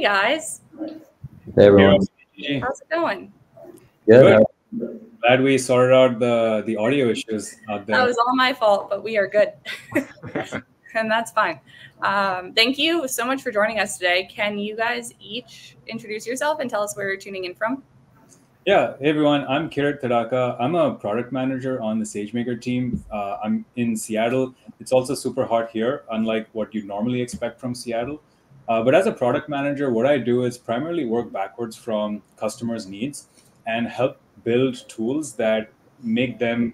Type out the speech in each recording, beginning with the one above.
Hey guys. Hey everyone. How's it going? Good. Glad we sorted out the the audio issues out there. That was all my fault, but we are good. and that's fine. Um, thank you so much for joining us today. Can you guys each introduce yourself and tell us where you're tuning in from? Yeah, hey everyone, I'm Kirit Tadaka. I'm a product manager on the SageMaker team. Uh, I'm in Seattle. It's also super hot here, unlike what you normally expect from Seattle. Uh, but as a product manager, what I do is primarily work backwards from customers' needs and help build tools that make them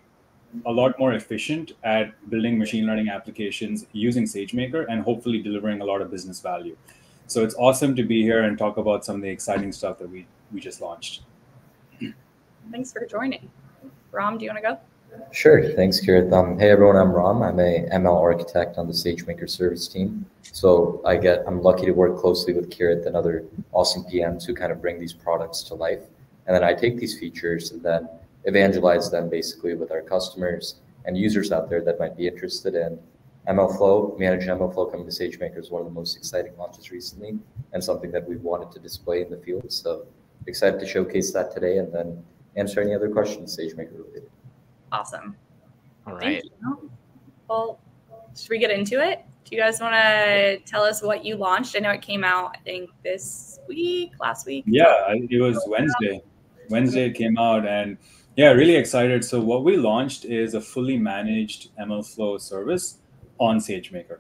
a lot more efficient at building machine learning applications using SageMaker and hopefully delivering a lot of business value. So it's awesome to be here and talk about some of the exciting stuff that we, we just launched. Thanks for joining. Ram, do you want to go? Sure. Thanks, Kirit. Um, hey everyone, I'm Ram. I'm a ML architect on the SageMaker service team. So I get I'm lucky to work closely with Kirit and other awesome PMs who kind of bring these products to life. And then I take these features and then evangelize them basically with our customers and users out there that might be interested in MLflow. Managing MLflow coming to SageMaker is one of the most exciting launches recently and something that we've wanted to display in the field. So excited to showcase that today and then answer any other questions SageMaker related. Awesome. All right. Well, should we get into it? Do you guys want to tell us what you launched? I know it came out, I think, this week, last week. Yeah, it was Wednesday. Wednesday it came out, and yeah, really excited. So what we launched is a fully managed MLflow service on SageMaker.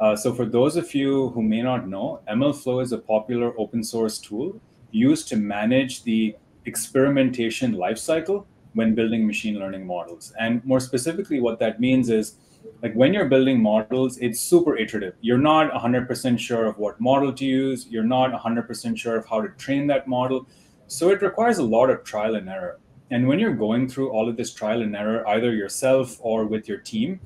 Uh, so for those of you who may not know, MLflow is a popular open source tool used to manage the experimentation lifecycle when building machine learning models. And more specifically, what that means is like when you're building models, it's super iterative. You're not 100% sure of what model to use. You're not 100% sure of how to train that model. So it requires a lot of trial and error. And when you're going through all of this trial and error, either yourself or with your team,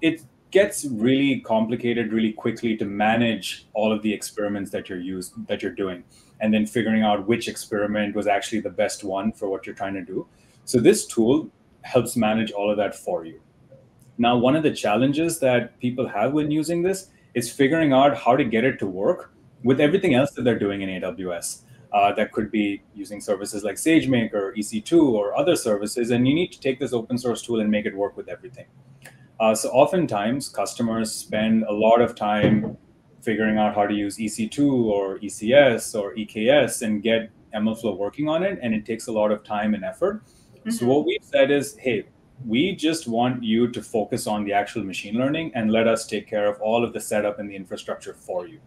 it gets really complicated really quickly to manage all of the experiments that you're used that you're doing and then figuring out which experiment was actually the best one for what you're trying to do. So this tool helps manage all of that for you. Now, one of the challenges that people have when using this is figuring out how to get it to work with everything else that they're doing in AWS. Uh, that could be using services like SageMaker, EC2, or other services, and you need to take this open source tool and make it work with everything. Uh, so oftentimes, customers spend a lot of time figuring out how to use EC2 or ECS or EKS and get MLflow working on it, and it takes a lot of time and effort. Mm-hmm. So what we've said is, hey, we just want you to focus on the actual machine learning and let us take care of all of the setup and the infrastructure for you.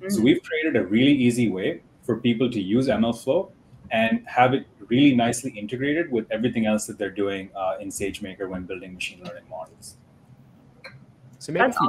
Mm-hmm. So we've created a really easy way for people to use MLflow and have it really nicely integrated with everything else that they're doing uh, in SageMaker when building machine learning models. So maybe if, we,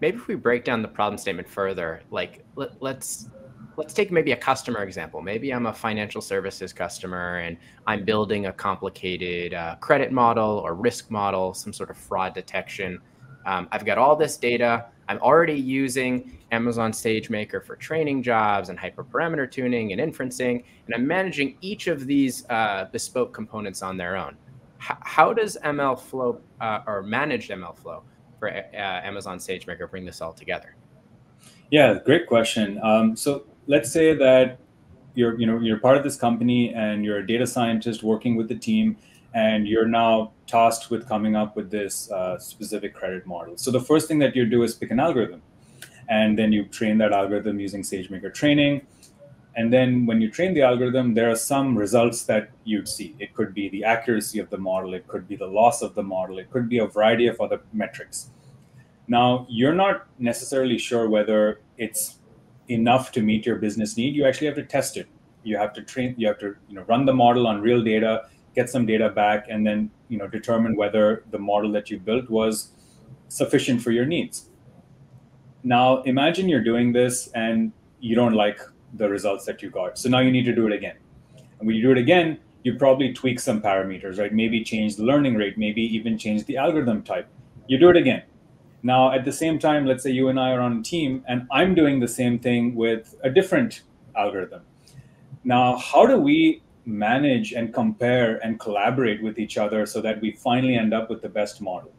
maybe if we break down the problem statement further, like let, let's let's take maybe a customer example. Maybe I'm a financial services customer and I'm building a complicated uh, credit model or risk model, some sort of fraud detection. Um, I've got all this data. I'm already using Amazon SageMaker for training jobs and hyperparameter tuning and inferencing, and I'm managing each of these uh, bespoke components on their own. H how does MLflow uh, or managed MLflow for uh, Amazon SageMaker bring this all together? Yeah, great question. Um, so let's say that you're you know you're part of this company and you're a data scientist working with the team and you're now tasked with coming up with this uh, specific credit model. So the first thing that you do is pick an algorithm and then you train that algorithm using sagemaker training. And then when you train the algorithm there are some results that you'd see. It could be the accuracy of the model. It could be the loss of the model. It could be a variety of other metrics. Now you're not necessarily sure whether it's enough to meet your business need, you actually have to test it. You have to train, you have to you know run the model on real data, get some data back, and then you know determine whether the model that you built was sufficient for your needs. Now imagine you're doing this and you don't like the results that you got. So now you need to do it again. And when you do it again, you probably tweak some parameters, right? Maybe change the learning rate, maybe even change the algorithm type. You do it again now, at the same time, let's say you and I are on a team and I'm doing the same thing with a different algorithm. Now, how do we manage and compare and collaborate with each other so that we finally end up with the best model?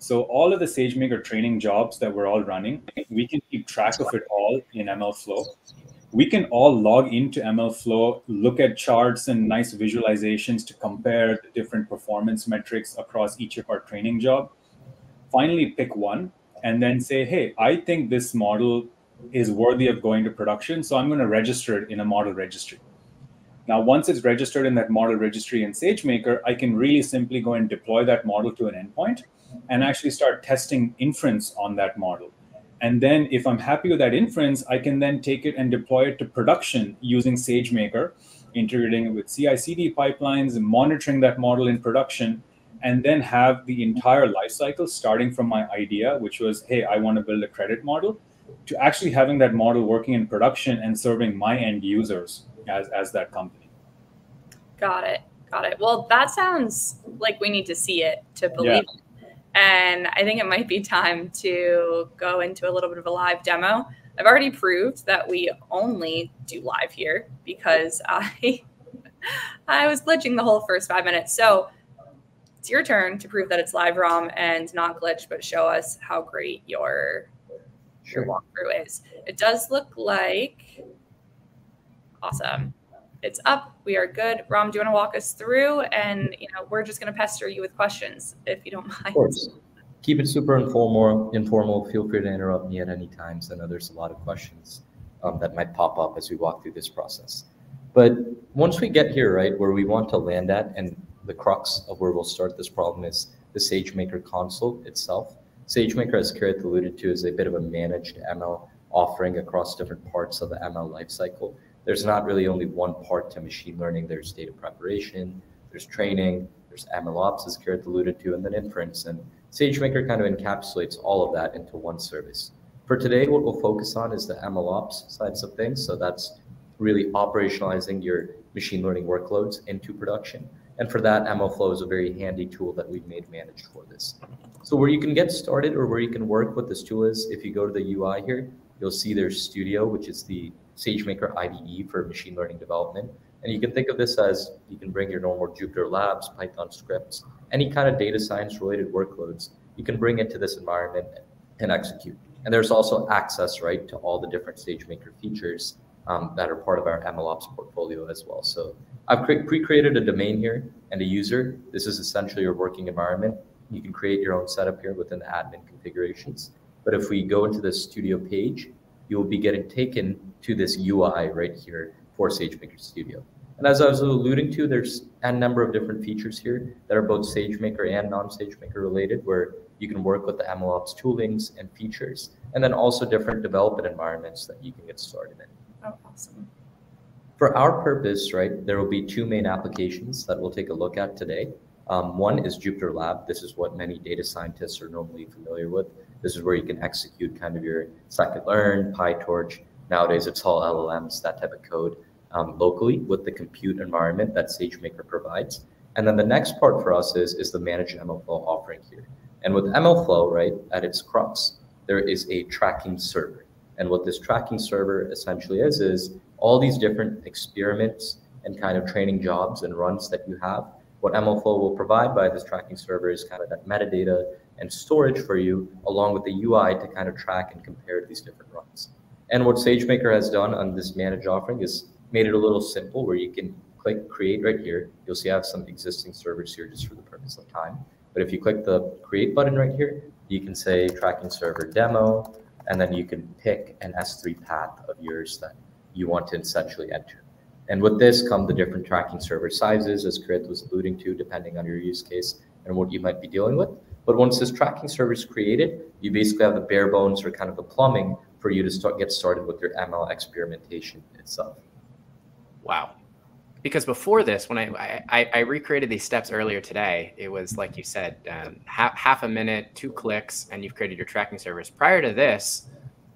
So all of the SageMaker training jobs that we're all running, we can keep track of it all in MLflow. we can all log into MLflow, look at charts and nice visualizations to compare the different performance metrics across each of our training job. Finally, pick one and then say, hey, I think this model is worthy of going to production. So I'm going to register it in a model registry. Now, once it's registered in that model registry in SageMaker, I can really simply go and deploy that model to an endpoint and actually start testing inference on that model. And then if I'm happy with that inference, I can then take it and deploy it to production using SageMaker, integrating it with CI CD pipelines and monitoring that model in production, and then have the entire lifecycle starting from my idea, which was, hey, I want to build a credit model, to actually having that model working in production and serving my end users as, as that company. Got it. Got it. Well, that sounds like we need to see it to believe yeah. it. And I think it might be time to go into a little bit of a live demo. I've already proved that we only do live here because I I was glitching the whole first five minutes. So it's your turn to prove that it's live Ram and not glitch, but show us how great your your walkthrough is. It does look like awesome. It's up. We are good. Ram, do you want to walk us through? And you know, we're just going to pester you with questions if you don't mind. Of course. Keep it super informal. Informal. Feel free to interrupt me at any time. I know there's a lot of questions um, that might pop up as we walk through this process. But once we get here, right, where we want to land at, and the crux of where we'll start this problem is the SageMaker console itself. SageMaker, as Kirit alluded to, is a bit of a managed ML offering across different parts of the ML lifecycle there's not really only one part to machine learning. There's data preparation, there's training, there's MLOps, as Kirit alluded to, and then inference. And SageMaker kind of encapsulates all of that into one service. For today, what we'll focus on is the MLOps sides of things. So that's really operationalizing your machine learning workloads into production. And for that, MLflow is a very handy tool that we've made managed for this. So where you can get started or where you can work with this tool is if you go to the UI here, you'll see there's Studio, which is the SageMaker IDE for machine learning development. And you can think of this as you can bring your normal Jupyter Labs, Python scripts, any kind of data science related workloads, you can bring into this environment and execute. And there's also access, right, to all the different SageMaker features um, that are part of our MLOps portfolio as well. So I've pre-created a domain here and a user. This is essentially your working environment. You can create your own setup here within the admin configurations. But if we go into the studio page, you'll be getting taken to this UI right here for SageMaker Studio. And as I was alluding to, there's a number of different features here that are both SageMaker and non-SageMaker related, where you can work with the MLOps toolings and features, and then also different development environments that you can get started in. Oh, awesome. For our purpose, right, there will be two main applications that we'll take a look at today. Um, one is Jupyter Lab. This is what many data scientists are normally familiar with. This is where you can execute kind of your scikit-learn, PyTorch. Nowadays, it's all LLMs, that type of code um, locally with the compute environment that SageMaker provides. And then the next part for us is, is the managed MLflow offering here. And with MLflow, right, at its crux, there is a tracking server. And what this tracking server essentially is, is all these different experiments and kind of training jobs and runs that you have. What MLflow will provide by this tracking server is kind of that metadata and storage for you, along with the UI to kind of track and compare these different runs. And what SageMaker has done on this managed offering is made it a little simple where you can click create right here. You'll see I have some existing servers here just for the purpose of time. But if you click the create button right here, you can say tracking server demo, and then you can pick an S3 path of yours that you want to essentially enter. And with this come the different tracking server sizes, as Kirit was alluding to, depending on your use case and what you might be dealing with. But once this tracking server is created, you basically have the bare bones or kind of the plumbing for you to start get started with your ML experimentation itself. Wow. Because before this, when I, I, I recreated these steps earlier today, it was like you said, um, half, half a minute, two clicks, and you've created your tracking service. Prior to this,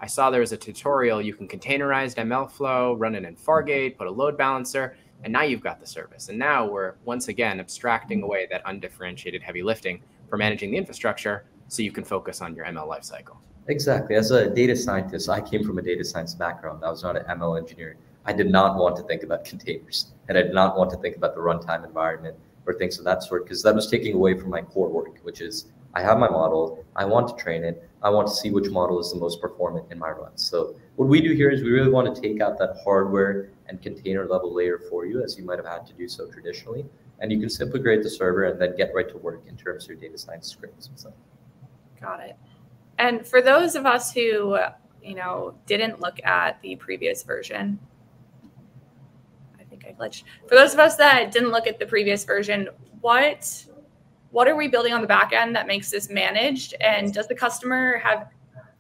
I saw there was a tutorial. You can containerize MLflow, run it in Fargate, put a load balancer, and now you've got the service. And now we're once again abstracting away that undifferentiated heavy lifting for managing the infrastructure so you can focus on your ML lifecycle. Exactly. As a data scientist, I came from a data science background. I was not an ML engineer. I did not want to think about containers and I did not want to think about the runtime environment or things of that sort because that was taking away from my core work, which is I have my model. I want to train it. I want to see which model is the most performant in my run. So what we do here is we really want to take out that hardware and container level layer for you as you might have had to do so traditionally. And you can simply create the server and then get right to work in terms of your data science scripts and stuff. Got it. And for those of us who, you know, didn't look at the previous version, think I glitched. For those of us that didn't look at the previous version, what what are we building on the back end that makes this managed? And does the customer have,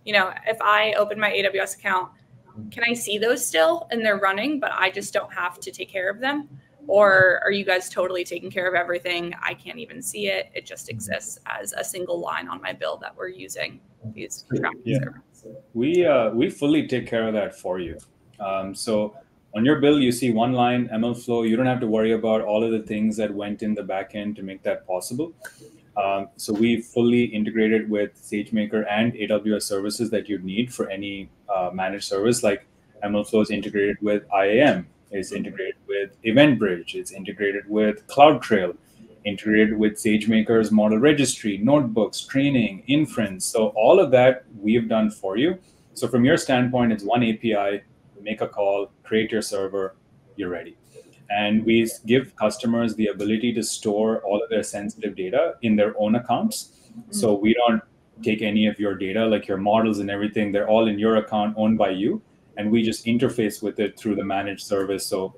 you know, if I open my AWS account, can I see those still and they're running, but I just don't have to take care of them? Or are you guys totally taking care of everything? I can't even see it. It just exists as a single line on my bill that we're using these tracking yeah. We uh, we fully take care of that for you. Um, so on your bill, you see one line MLflow. You don't have to worry about all of the things that went in the backend to make that possible. Um, so we fully integrated with SageMaker and AWS services that you need for any uh, managed service. Like MLflow is integrated with IAM, is integrated with EventBridge, it's integrated with CloudTrail, integrated with SageMaker's model registry, notebooks, training, inference. So all of that we've done for you. So from your standpoint, it's one API make a call, create your server, you're ready. And we give customers the ability to store all of their sensitive data in their own accounts. Mm-hmm. So we don't take any of your data, like your models and everything, they're all in your account owned by you. And we just interface with it through the managed service. So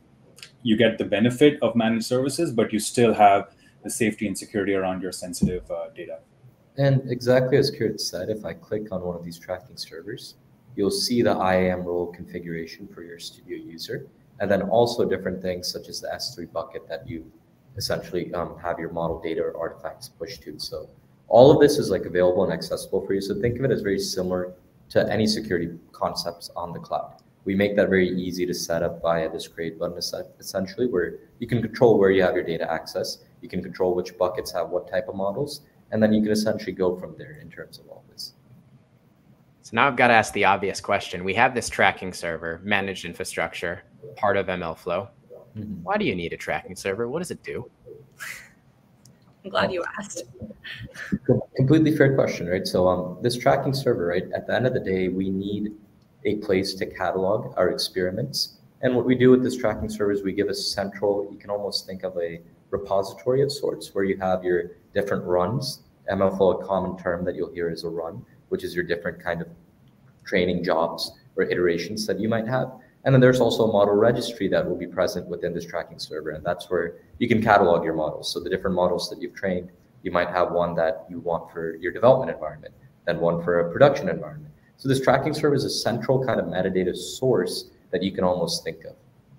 you get the benefit of managed services, but you still have the safety and security around your sensitive uh, data. And exactly as Kirit said, if I click on one of these tracking servers, you'll see the IAM role configuration for your studio user, and then also different things such as the S3 bucket that you essentially um, have your model data or artifacts pushed to. So all of this is like available and accessible for you. So think of it as very similar to any security concepts on the cloud. We make that very easy to set up via this create button essentially where you can control where you have your data access. You can control which buckets have what type of models, and then you can essentially go from there in terms of all this. So now I've got to ask the obvious question. We have this tracking server, managed infrastructure, part of MLflow. Mm-hmm. Why do you need a tracking server? What does it do? I'm glad you asked. Completely fair question, right? So um, this tracking server, right? At the end of the day, we need a place to catalog our experiments. And what we do with this tracking server is we give a central, you can almost think of a repository of sorts where you have your different runs. MLflow, a common term that you'll hear is a run which is your different kind of training jobs or iterations that you might have. And then there's also a model registry that will be present within this tracking server. And that's where you can catalog your models. So the different models that you've trained, you might have one that you want for your development environment, then one for a production environment. So this tracking server is a central kind of metadata source that you can almost think of.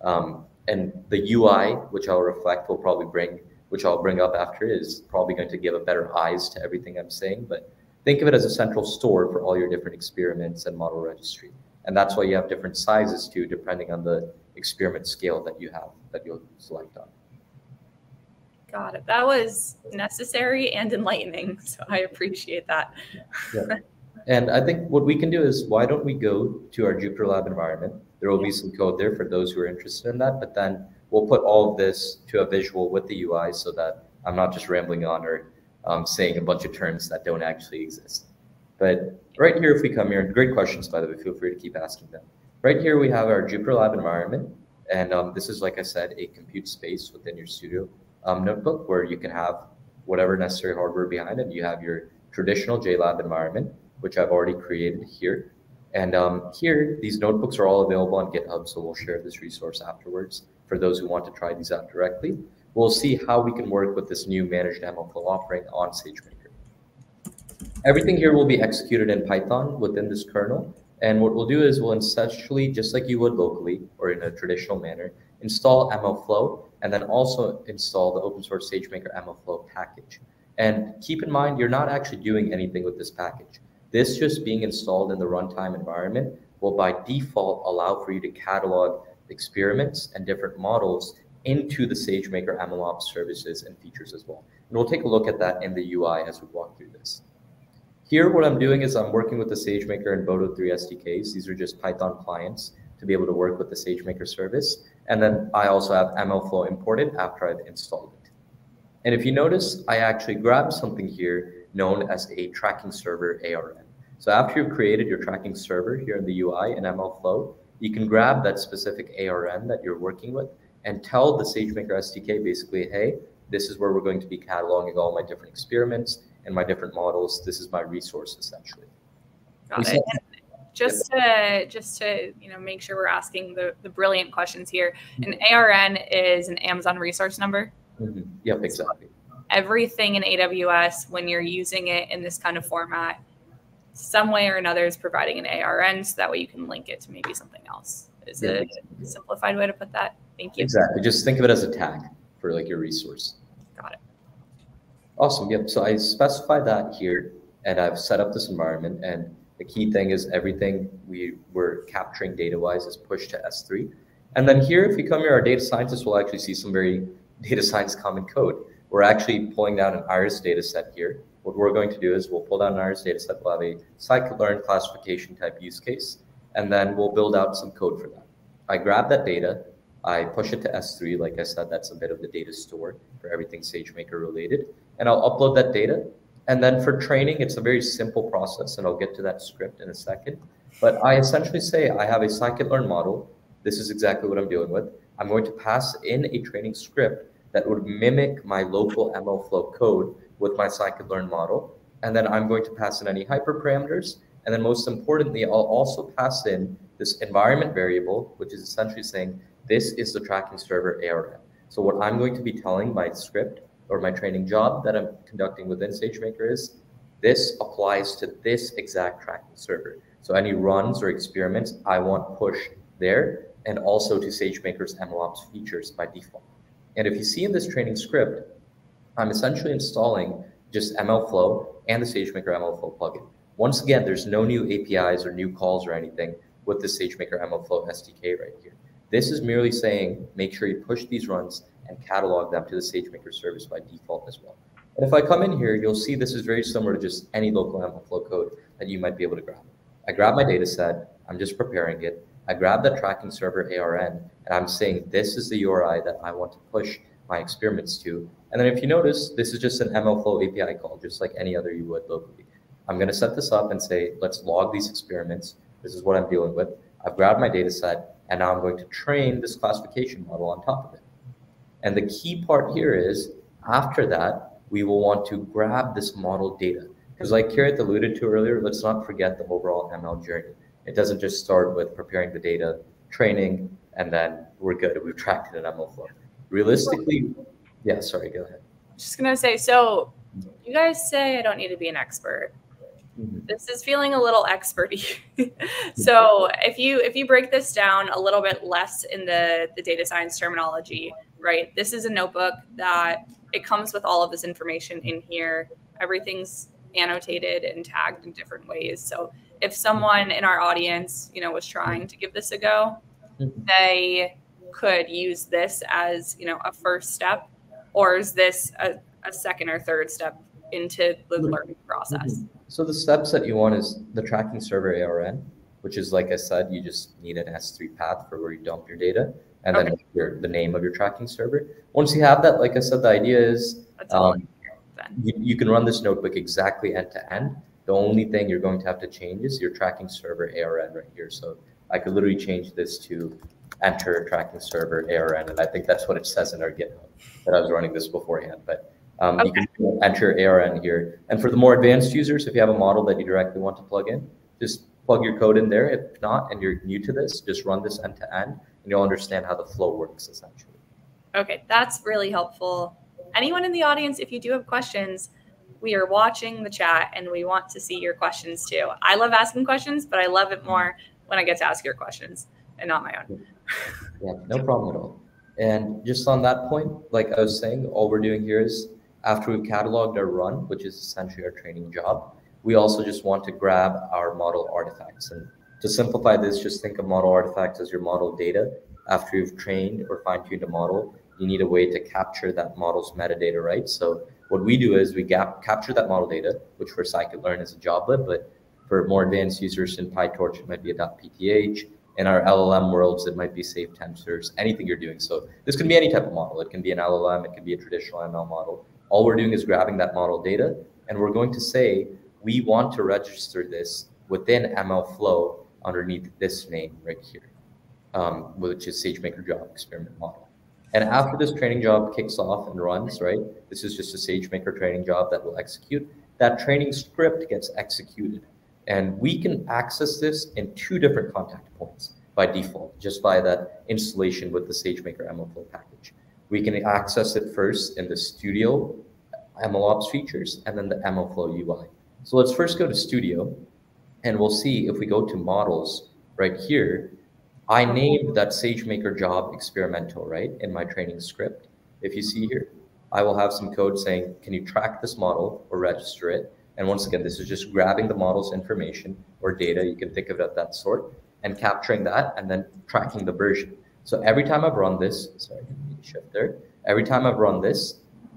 Um, and the UI, which I'll reflect, will probably bring, which I'll bring up after, is probably going to give a better eyes to everything I'm saying. But think of it as a central store for all your different experiments and model registry. And that's why you have different sizes too, depending on the experiment scale that you have that you'll select on. Got it. That was necessary and enlightening. So I appreciate that. yeah. And I think what we can do is why don't we go to our Jupyter Lab environment? There will be some code there for those who are interested in that, but then we'll put all of this to a visual with the UI so that I'm not just rambling on or um, saying a bunch of terms that don't actually exist. But right here, if we come here, great questions, by the way, feel free to keep asking them. Right here, we have our Jupyter Lab environment. And um, this is, like I said, a compute space within your studio um, notebook where you can have whatever necessary hardware behind it. You have your traditional JLab environment, which I've already created here. And um, here, these notebooks are all available on GitHub, so we'll share this resource afterwards for those who want to try these out directly we'll see how we can work with this new managed MLflow offering on SageMaker. Everything here will be executed in Python within this kernel. And what we'll do is we'll essentially, just like you would locally or in a traditional manner, install MLflow and then also install the open source SageMaker MLflow package. And keep in mind, you're not actually doing anything with this package. This just being installed in the runtime environment will by default allow for you to catalog experiments and different models into the SageMaker MLOps services and features as well. And we'll take a look at that in the UI as we walk through this. Here, what I'm doing is I'm working with the SageMaker and Boto 3 SDKs. These are just Python clients to be able to work with the SageMaker service. And then I also have MLflow imported after I've installed it. And if you notice, I actually grabbed something here known as a tracking server ARN. So after you've created your tracking server here in the UI in MLflow, you can grab that specific ARN that you're working with and tell the SageMaker SDK basically, hey, this is where we're going to be cataloging all my different experiments and my different models. This is my resource essentially. Got it. just to just to you know make sure we're asking the, the brilliant questions here. An mm-hmm. ARN is an Amazon resource number. Mm-hmm. Yep, exactly. everything in AWS when you're using it in this kind of format, some way or another is providing an ARN so that way you can link it to maybe something else. Is yeah, it a simplified way to put that? Thank you. Exactly. Just think of it as a tag for like your resource. Got it. Awesome. Yep. So I specify that here and I've set up this environment and the key thing is everything we were capturing data wise is pushed to S3. And then here, if we come here, our data scientists will actually see some very data science common code. We're actually pulling down an iris data set here. What we're going to do is we'll pull down an iris data set. We'll have a scikit-learn classification type use case, and then we'll build out some code for that. I grab that data, I push it to S3. Like I said, that's a bit of the data store for everything SageMaker related. And I'll upload that data. And then for training, it's a very simple process, and I'll get to that script in a second. But I essentially say I have a scikit-learn model. This is exactly what I'm dealing with. I'm going to pass in a training script that would mimic my local MLflow code with my scikit-learn model. And then I'm going to pass in any hyperparameters. And then most importantly, I'll also pass in this environment variable, which is essentially saying this is the tracking server ARN. So what I'm going to be telling my script or my training job that I'm conducting within SageMaker is this applies to this exact tracking server. So any runs or experiments I want push there and also to SageMaker's MLOps features by default. And if you see in this training script, I'm essentially installing just MLflow and the SageMaker MLflow plugin. Once again, there's no new APIs or new calls or anything with the SageMaker MLflow SDK right here. This is merely saying, make sure you push these runs and catalog them to the SageMaker service by default as well. And if I come in here, you'll see this is very similar to just any local MLflow code that you might be able to grab. I grab my data set, I'm just preparing it. I grab the tracking server ARN, and I'm saying this is the URI that I want to push my experiments to. And then if you notice, this is just an MLflow API call, just like any other you would locally. I'm going to set this up and say, let's log these experiments. This is what I'm dealing with. I've grabbed my data set, and now I'm going to train this classification model on top of it. And the key part here is after that, we will want to grab this model data. Because like Kirit alluded to earlier, let's not forget the overall ML journey. It doesn't just start with preparing the data, training, and then we're good. We've tracked it in MLflow. Realistically, yeah, sorry, go ahead. Just gonna say, so you guys say I don't need to be an expert. Mm-hmm. This is feeling a little experty. so if you if you break this down a little bit less in the the data science terminology, right? This is a notebook that it comes with all of this information in here. Everything's annotated and tagged in different ways. So if someone in our audience, you know, was trying to give this a go, mm-hmm. they could use this as, you know, a first step, or is this a, a second or third step into the mm-hmm. learning process? So the steps that you want is the tracking server ARN, which is like I said, you just need an S3 path for where you dump your data and okay. then your, the name of your tracking server. Once you have that, like I said, the idea is um, you, you can run this notebook exactly end to end. The only thing you're going to have to change is your tracking server ARN right here. So I could literally change this to enter tracking server ARN, and I think that's what it says in our GitHub that I was running this beforehand. But um, okay. you can enter ARN here. And for the more advanced users, if you have a model that you directly want to plug in, just plug your code in there. If not, and you're new to this, just run this end to end, and you'll understand how the flow works essentially. Okay, that's really helpful. Anyone in the audience, if you do have questions, we are watching the chat and we want to see your questions too. I love asking questions, but I love it more when I get to ask your questions and not my own. yeah, no problem at all. And just on that point, like I was saying, all we're doing here is after we've cataloged our run, which is essentially our training job, we also just want to grab our model artifacts. And to simplify this, just think of model artifacts as your model data. After you've trained or fine-tuned a model, you need a way to capture that model's metadata, right? So what we do is we gap, capture that model data, which for scikit-learn is a joblib, but for more advanced users in PyTorch, it might be a .pth in our LLM worlds, it might be safe tensors, anything you're doing. So this can be any type of model. It can be an LLM, it can be a traditional ML model. All we're doing is grabbing that model data And we're going to say, we want to register this within MLflow underneath this name right here, um, which is SageMaker job experiment model. And after this training job kicks off and runs, right, this is just a SageMaker training job that will execute. That training script gets executed. And we can access this in two different contact points by default, just by that installation with the SageMaker MLflow package. We can access it first in the Studio MLOps features and then the MLflow UI. So let's first go to Studio and we'll see if we go to models right here, I named that SageMaker job experimental, right, in my training script. If you see here, I will have some code saying, can you track this model or register it? And once again, this is just grabbing the model's information or data, you can think of it of that sort, and capturing that and then tracking the version. So every time I've run this, sorry, shift there. Every time I've run this,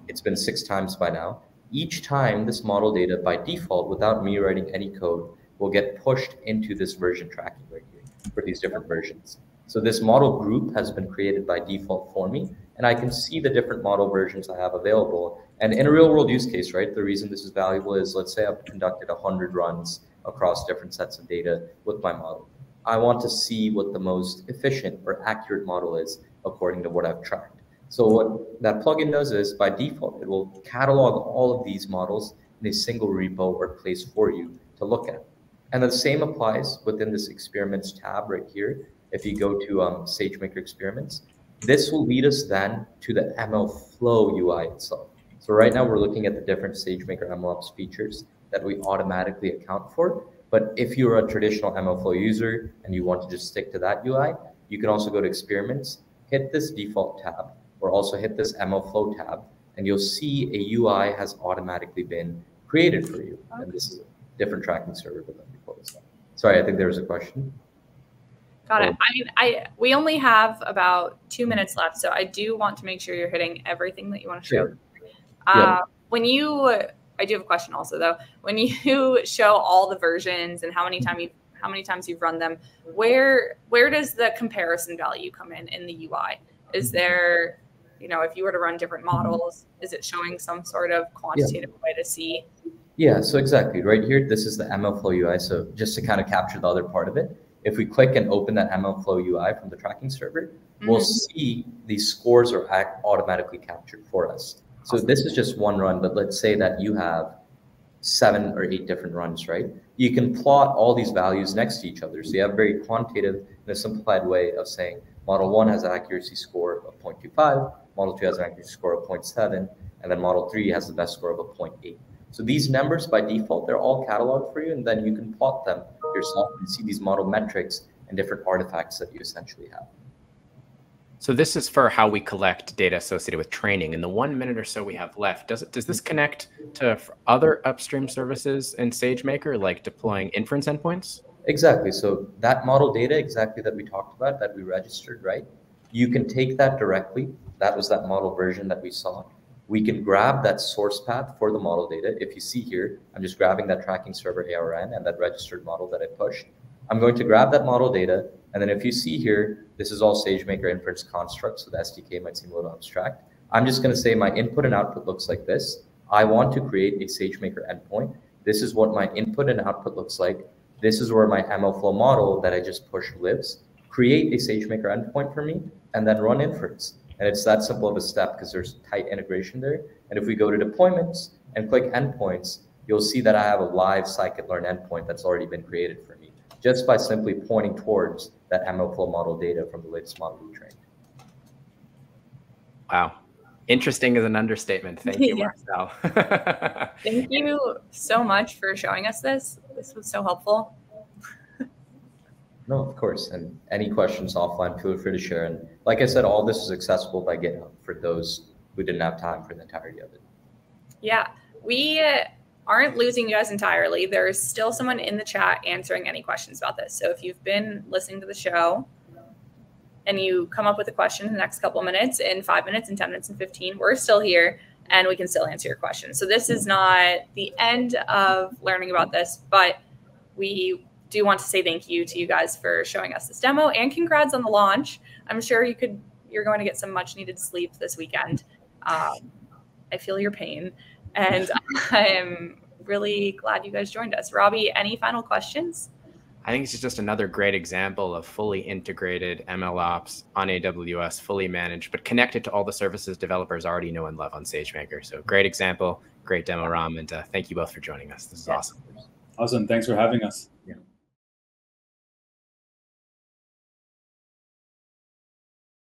it's been six times by now. Each time this model data by default, without me writing any code, will get pushed into this version tracking right here for these different versions. So this model group has been created by default for me, and I can see the different model versions I have available. And in a real world use case, right, the reason this is valuable is let's say I've conducted 100 runs across different sets of data with my model. I want to see what the most efficient or accurate model is according to what I've tracked. So what that plugin does is by default, it will catalog all of these models in a single repo or place for you to look at. And the same applies within this experiments tab right here. If you go to um, SageMaker experiments, this will lead us then to the ML Flow UI itself. So right now we're looking at the different SageMaker MLOps features that we automatically account for. But if you're a traditional MLflow user and you want to just stick to that UI, you can also go to experiments, hit this default tab, or also hit this MLflow tab, and you'll see a UI has automatically been created for you. And this is a different tracking server than before. Sorry, I think there was a question. Got it. I mean, I we only have about two minutes left, so I do want to make sure you're hitting everything that you want to show. Uh, Yeah. When you, I do have a question also though. When you show all the versions and how many time you how many times you've run them, where where does the comparison value come in in the UI? Is there, you know, if you were to run different models, is it showing some sort of quantitative way to see? Yeah, so exactly right here, this is the MLflow UI. So just to kind of capture the other part of it, if we click and open that MLflow UI from the tracking server, we'll Mhm. see these scores are automatically captured for us. So this is just one run, but let's say that you have seven or eight different runs, right? You can plot all these values next to each other. So you have a very quantitative and a simplified way of saying model one has an accuracy score of 0.25, model two has an accuracy score of 0.7, and then model three has the best score of a 0.8. So these numbers by default, they're all cataloged for you, and then you can plot them yourself and see these model metrics and different artifacts that you essentially have. So this is for how we collect data associated with training. In the one minute or so we have left, does it does this connect to other upstream services in SageMaker, like deploying inference endpoints? Exactly. So that model data, exactly that we talked about, that we registered, right? You can take that directly. That was that model version that we saw. We can grab that source path for the model data. If you see here, I'm just grabbing that tracking server ARN and that registered model that I pushed. I'm going to grab that model data. And then if you see here, this is all SageMaker inference construct. So the SDK might seem a little abstract. I'm just going to say my input and output looks like this. I want to create a SageMaker endpoint. This is what my input and output looks like. This is where my MLflow model that I just pushed lives. Create a SageMaker endpoint for me and then run inference. And it's that simple of a step because there's tight integration there. And if we go to deployments and click endpoints, you'll see that I have a live scikit-learn endpoint that's already been created for me just by simply pointing towards that MLflow model data from the latest model we trained. Wow. Interesting is an understatement. Thank you, Marcel. Thank you so much for showing us this. This was so helpful. No, of course. And any questions offline, feel free to share. And like I said, all this is accessible by GitHub for those who didn't have time for the entirety of it. Yeah, we aren't losing you guys entirely. There's still someone in the chat answering any questions about this. So if you've been listening to the show and you come up with a question in the next couple minutes, in five minutes, in 10 minutes, and 15, we're still here and we can still answer your questions. So this is not the end of learning about this, but we do want to say thank you to you guys for showing us this demo and congrats on the launch. I'm sure you could you're going to get some much needed sleep this weekend. Um, I feel your pain. And I am really glad you guys joined us. Robbie, any final questions? I think it's just another great example of fully integrated ML ops on AWS, fully managed, but connected to all the services developers already know and love on SageMaker. So great example, great demo, Ram, and uh, thank you both for joining us. This is awesome. Awesome. Thanks for having us. Yeah.